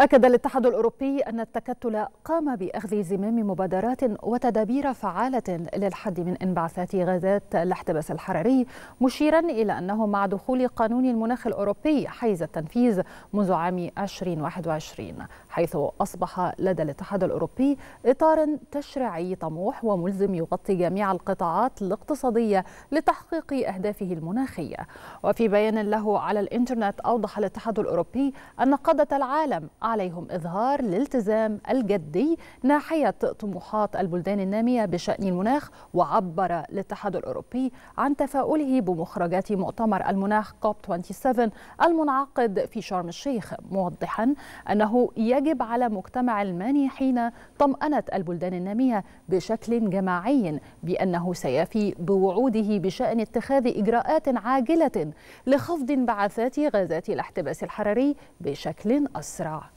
أكد الاتحاد الأوروبي أن التكتل قام بأخذ زمام مبادرات وتدابير فعالة للحد من انبعاثات غازات الاحتباس الحراري مشيرا إلى أنه مع دخول قانون المناخ الأوروبي حيز التنفيذ منذ عام 2021 حيث أصبح لدى الاتحاد الأوروبي إطار تشريعي طموح وملزم يغطي جميع القطاعات الاقتصادية لتحقيق أهدافه المناخية. وفي بيان له على الإنترنت أوضح الاتحاد الأوروبي أن قادة العالم عليهم إظهار الالتزام الجدي ناحية طموحات البلدان النامية بشأن المناخ وعبر الاتحاد الأوروبي عن تفاؤله بمخرجات مؤتمر المناخ كوب 27 المنعقد في شرم الشيخ موضحا أنه يجب على مجتمع المانحين طمأنة البلدان النامية بشكل جماعي بأنه سيفي بوعوده بشأن اتخاذ إجراءات عاجلة لخفض انبعاثات غازات الاحتباس الحراري بشكل أسرع.